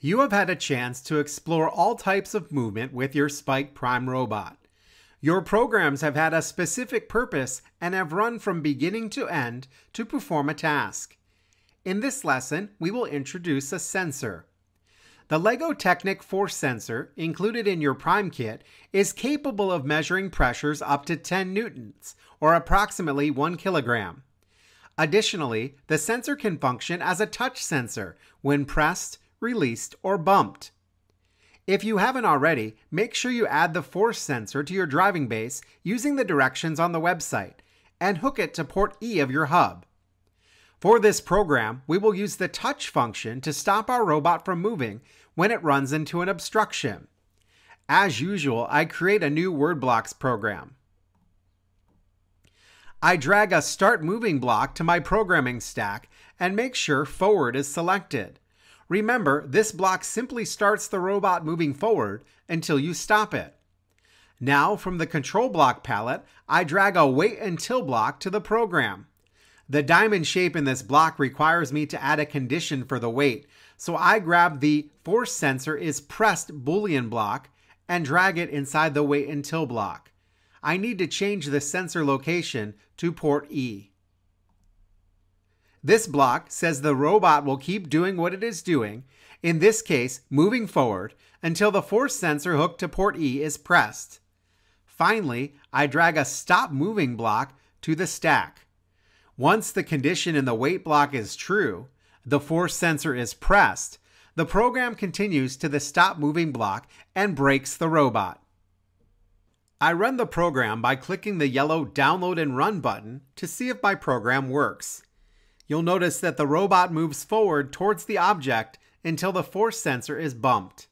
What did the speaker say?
You have had a chance to explore all types of movement with your Spike Prime robot. Your programs have had a specific purpose and have run from beginning to end to perform a task. In this lesson, we will introduce a sensor. The LEGO Technic force sensor, included in your Prime kit, is capable of measuring pressures up to 10 newtons, or approximately 1 kilogram. Additionally, the sensor can function as a touch sensor when pressed, released, or bumped. If you haven't already, make sure you add the force sensor to your driving base using the directions on the website and hook it to port E of your hub. For this program, we will use the touch function to stop our robot from moving when it runs into an obstruction. As usual, I create a new WordBlocks program. I drag a Start Moving block to my programming stack and make sure Forward is selected. Remember, this block simply starts the robot moving forward until you stop it. Now, from the Control Block palette, I drag a Wait Until block to the program. The diamond shape in this block requires me to add a condition for the wait, so I grab the force sensor is pressed boolean block and drag it inside the wait until block. I need to change the sensor location to port E. This block says the robot will keep doing what it is doing, in this case moving forward, until the force sensor hooked to port E is pressed. Finally, I drag a stop moving block to the stack. Once the condition in the wait block is true, the force sensor is pressed, the program continues to the stop moving block and brakes the robot. I run the program by clicking the yellow download and run button to see if my program works. You'll notice that the robot moves forward towards the object until the force sensor is bumped.